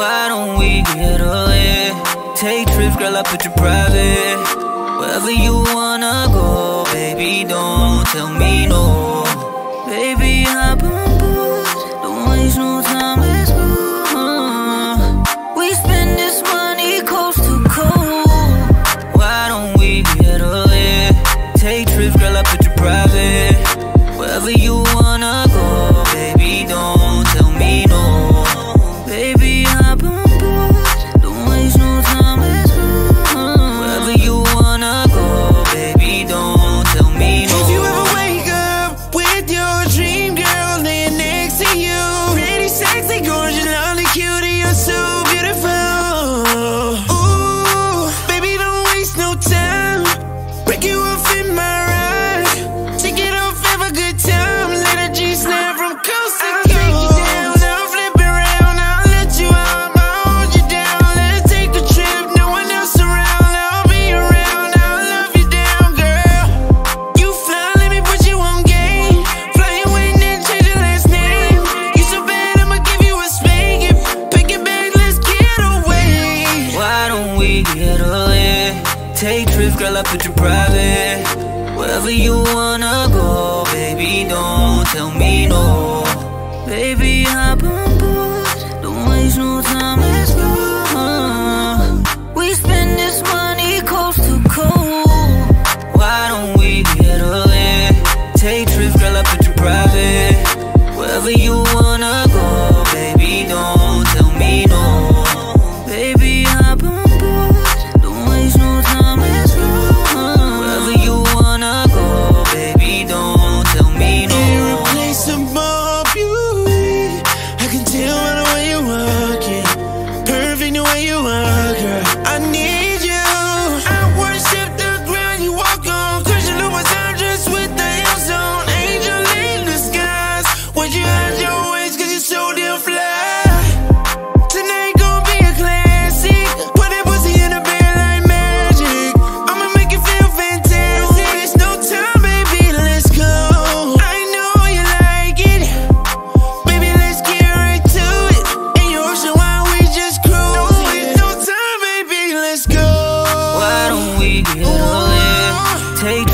Why don't we get away? Take trips, girl, I put you private. Wherever you wanna go Baby, don't tell me no. Baby, hop on board Don't waste no time, let's go uh, We spend this money coast to coast. Why don't we get away? Take trips, girl, I put you private. Wherever you girl, I put you private Wherever you wanna go, baby, don't tell me no. Baby, hop on board, don't waste no time, let's go We spend this money coast to coast. Why don't we get a? Take trips, girl, I put you private Wherever you wanna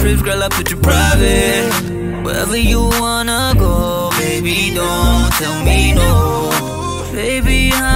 trips, girl, I put you private. Wherever you wanna go, baby, don't tell me no. Baby, I